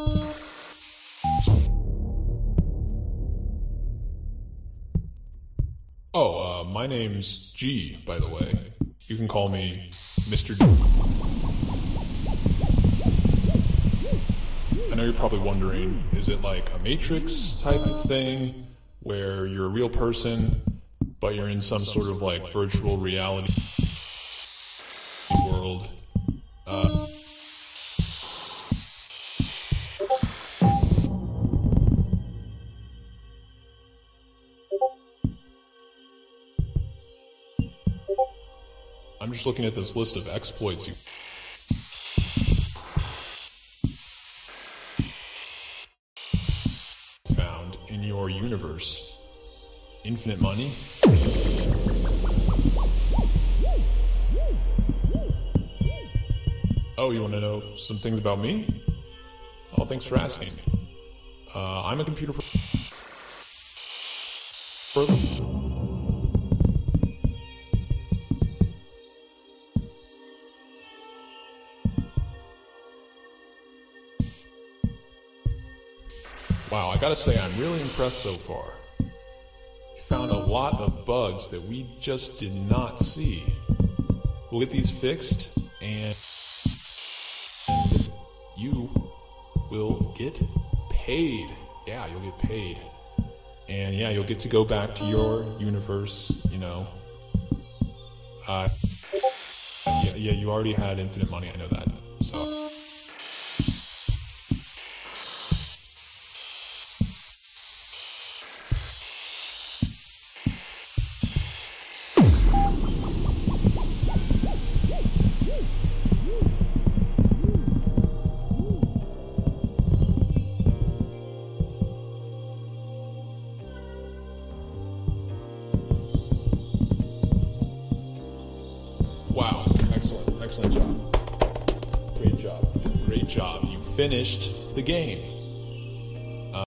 Oh, uh, my name's G, by the way. You can call me Mr. G. I know you're probably wondering, is it like a Matrix type of thing where you're a real person, but you're in some sort of like virtual reality world? Uh, I'm just looking at this list of exploits you found in your universe. Infinite money? Oh, you want to know some things about me? Oh, thanks for asking. Uh, I'm a computer Wow, I gotta say, I'm really impressed so far. You found a lot of bugs that we just did not see. We'll get these fixed, and you will get paid. Yeah, you'll get paid. And yeah, you'll get to go back to your universe, you know. Uh, yeah, yeah, you already had infinite money, I know that. So. Wow, excellent, excellent job. Great job, great job. You finished the game.